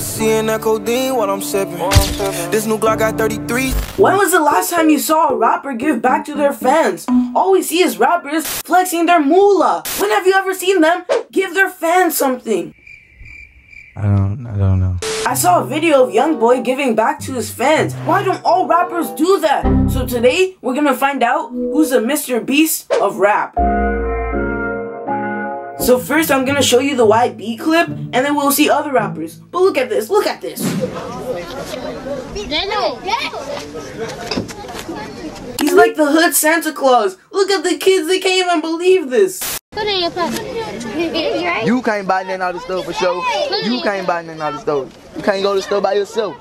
Hennessy and that codeine while I'm sipping. This new Glock got 33. When was the last time you saw a rapper give back to their fans? All we see is rappers flexing their moolah. When have you ever seen them give their fans something? I don't, I don't know. I saw a video of YoungBoy giving back to his fans. Why don't all rappers do that? So today, we're gonna find out who's the Mr. Beast of rap. So first, I'm gonna show you the YB clip, and then we'll see other rappers. But look at this, look at this. He's like the hood Santa Claus. Look at the kids, they can't even believe this. Put it in your pocket. right? You can't buy nothing out of the store for sure. You can't buy nothing out of the store. You can't go to the store by yourself.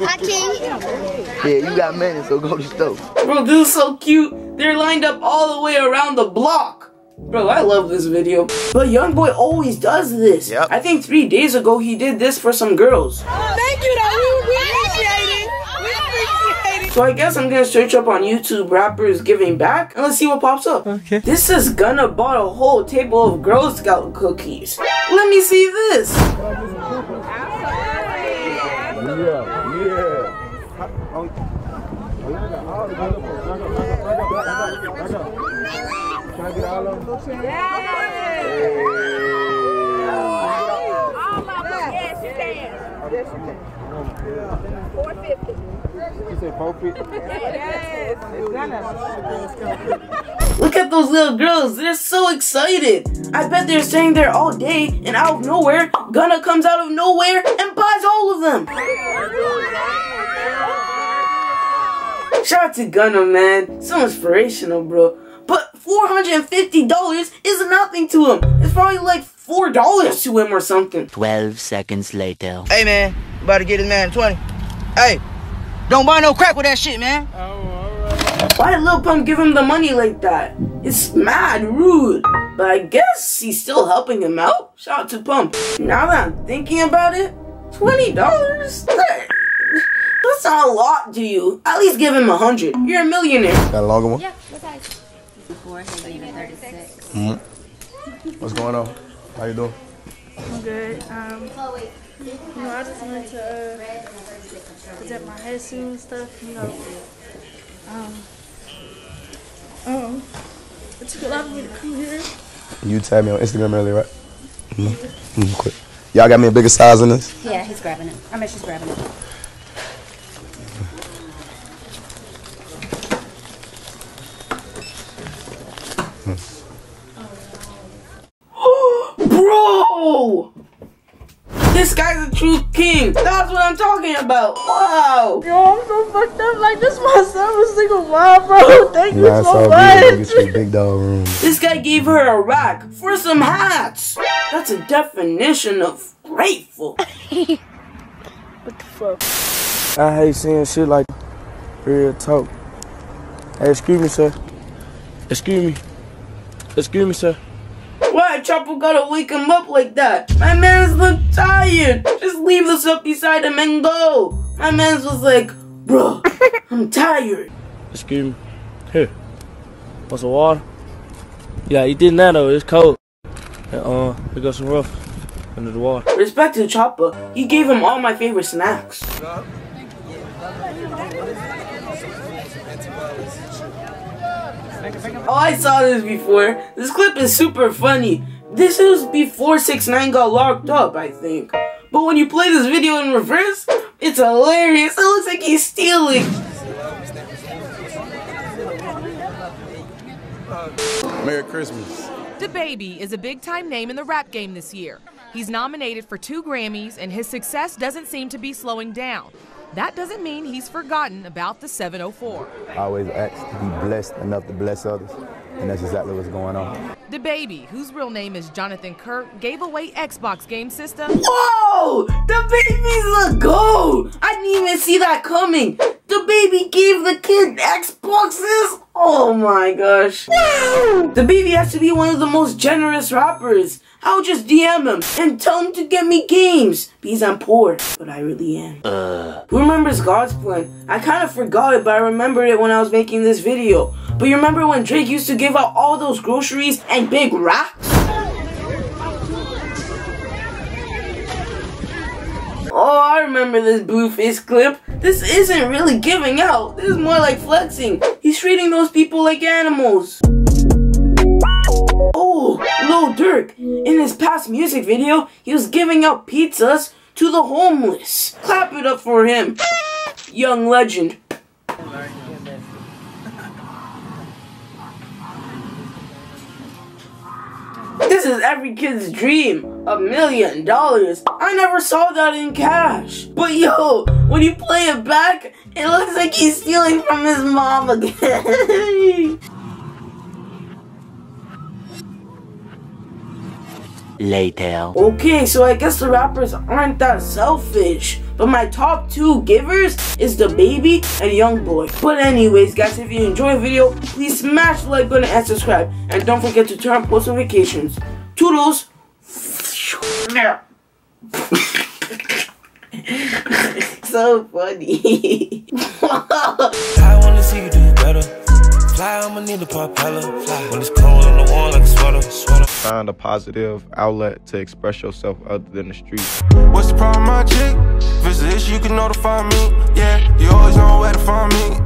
I can't. Yeah, you got money, so go to the store. Bro, this is so cute. They're lined up all the way around the block. Bro, I love this video. But YoungBoy always does this. Yep. I think three days ago he did this for some girls. Thank you, though. We, we appreciate it. We appreciate it. So I guess I'm gonna search up on YouTube rappers giving back and let's see what pops up. Okay. This is Gunna bought a whole table of Girl Scout cookies. Let me see this. Look at those little girls. They're so excited. I bet they're staying there all day and out of nowhere, Gunna comes out of nowhere and buys all of them. Shout out to Gunna, man. So inspirational, bro. But $450 is nothing to him. It's probably like $4 to him or something. 12 seconds later. Hey, man, about to get his man 20. Hey, don't buy no crack with that shit, man. Oh, Why did Lil Pump give him the money like that? It's mad rude. But I guess he's still helping him out. Shout out to Pump. Now that I'm thinking about it, $20? That's not a lot to you. At least give him a hundred. You're a millionaire. Got a longer one? Yeah, what size? Four, so even 36. What's going on? How you doing? I'm good. Um, you know, I just wanted to uh, present my head soon and stuff. You know, um, um, it took a lot of me to come here. You tagged me on Instagram earlier, right? Mm-hmm. Mm, quick. Y'all got me a bigger size in this? Yeah, he's grabbing it. I mean, she's grabbing it. Bro! This guy's a true king. That's what I'm talking about. Wow. Yo, I'm so fucked up. Like, this my seventh single mom, bro. Thank you Nah, so all good. Go much. you big dog room. This guy gave her a rack for some hats. That's a definition of grateful. What the fuck? I hate seeing shit like real talk. Hey, excuse me, sir. Excuse me. Excuse me, sir. Why Choppa gotta wake him up like that? My man's look tired. Just leave the up beside him and go. My man's was like, bro, I'm tired. Excuse me. Here. Want some water? Yeah, you did that though. It's cold. And, uh, we got some rough under the water. Respect to Choppa, he gave him all my favorite snacks. Oh, I saw this before. This clip is super funny. This was before 6 9 got locked up, I think. But when you play this video in reverse, it's hilarious. It looks like he's stealing. Merry Christmas. DaBaby is a big time name in the rap game this year. He's nominated for two Grammys, and his success doesn't seem to be slowing down. That doesn't mean he's forgotten about the 704. I always ask to be blessed enough to bless others, and that's exactly what's going on. DaBaby, whose real name is Jonathan Kirk, gave away Xbox game system. Whoa! DaBaby's the goat! I didn't even see that coming. DaBaby gave the kid Xboxes? Oh my gosh. DaBaby has to be one of the most generous rappers. I'll just DM him and tell him to get me games. Because I'm poor, but I really am. Uh. Who remembers God's plan? I kind of forgot it, but I remembered it when I was making this video. But you remember when Drake used to give out all those groceries and big racks? Remember this Blueface clip. This isn't really giving out. This is more like flexing. He's treating those people like animals. Oh, Lil Durk. In his past music video, he was giving out pizzas to the homeless. Clap it up for him. Young legend. This is every kid's dream. A million dollars. I never saw that in cash. But yo, when you play it back, it looks like he's stealing from his mom again. Later. Okay, so I guess the rappers aren't that selfish. But my top two givers is DaBaby and YoungBoy. But anyways, guys, if you enjoy the video, please smash the like button and subscribe. And don't forget to turn on post notifications. Toodles. so funny. I wanna see you do better. Fly, I'ma need a propeller. Fly when it's cold on the wall like a sweater. Sweater. Find a positive outlet to express yourself other than the street. What's the problem, my chick? If it's an issue, you can notify me. Yeah, you always know where to find me.